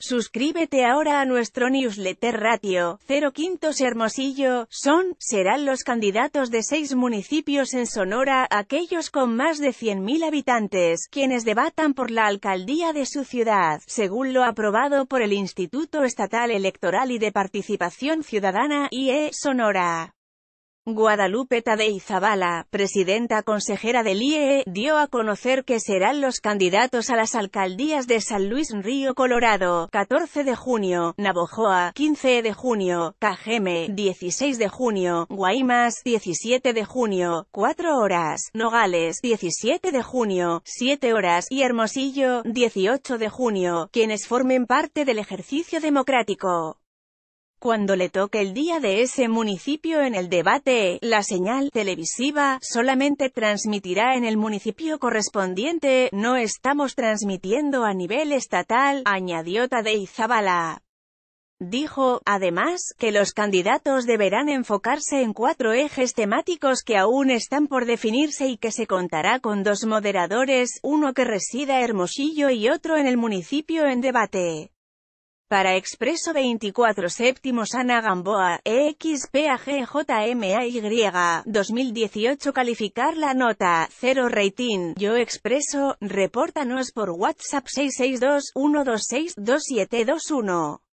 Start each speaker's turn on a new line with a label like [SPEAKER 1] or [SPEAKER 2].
[SPEAKER 1] Suscríbete ahora a nuestro newsletter Ratio, 0 Quintos Hermosillo, son, serán los candidatos de seis municipios en Sonora, aquellos con más de 100.000 habitantes, quienes debatan por la alcaldía de su ciudad, según lo aprobado por el Instituto Estatal Electoral y de Participación Ciudadana, IE, Sonora. Guadalupe Tadei Zavala, presidenta consejera del IEE, dio a conocer que serán los candidatos a las alcaldías de San Luis Río Colorado, 14 de junio, Navojoa, 15 de junio, Cajeme, 16 de junio, Guaymas, 17 de junio, 4 horas, Nogales, 17 de junio, 7 horas, y Hermosillo, 18 de junio, quienes formen parte del ejercicio democrático. Cuando le toque el día de ese municipio en el debate, la señal televisiva solamente transmitirá en el municipio correspondiente, no estamos transmitiendo a nivel estatal, añadió Tadei Zabala. Dijo, además, que los candidatos deberán enfocarse en cuatro ejes temáticos que aún están por definirse y que se contará con dos moderadores, uno que resida Hermosillo y otro en el municipio en debate. Para Expreso 24 séptimos Ana Gamboa, EXPAGJMAY, 2018 Calificar la nota, 0 rating, Yo Expreso, repórtanos por WhatsApp 662-126-2721.